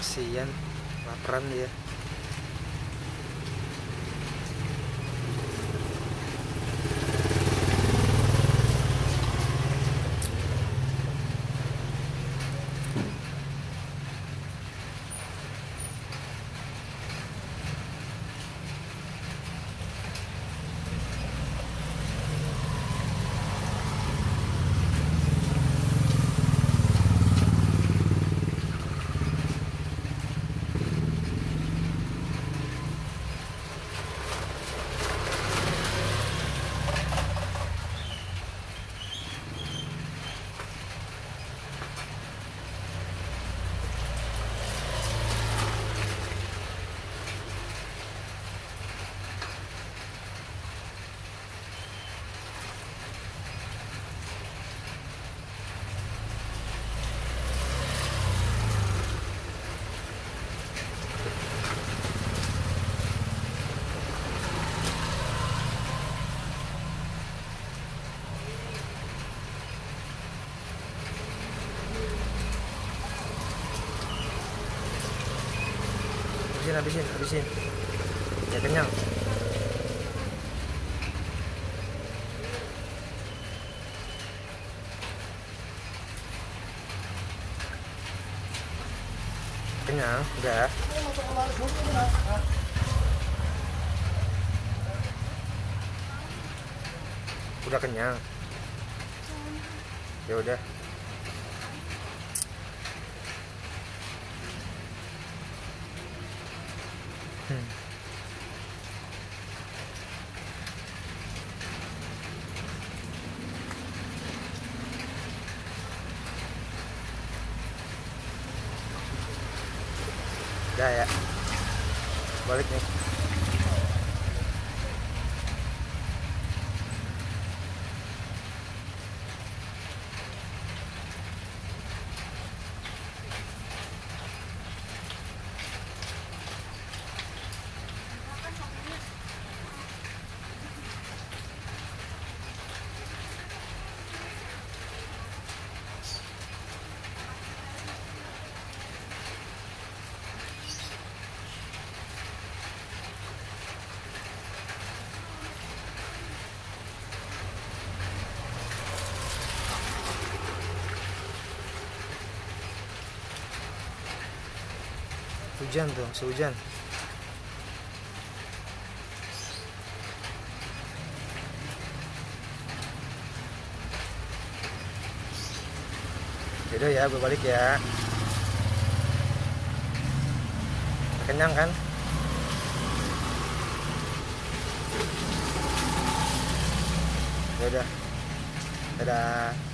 kasihan laparan dia habisin habisin habisin. Ya kenyang. Kenyang udah. Udah kenyang. Ya udah Udah ya. Balik nih. Hujan tuh, sehujan. Yaudah ya, gue balik ya. Kenyang kan? Yaudah. Dadah.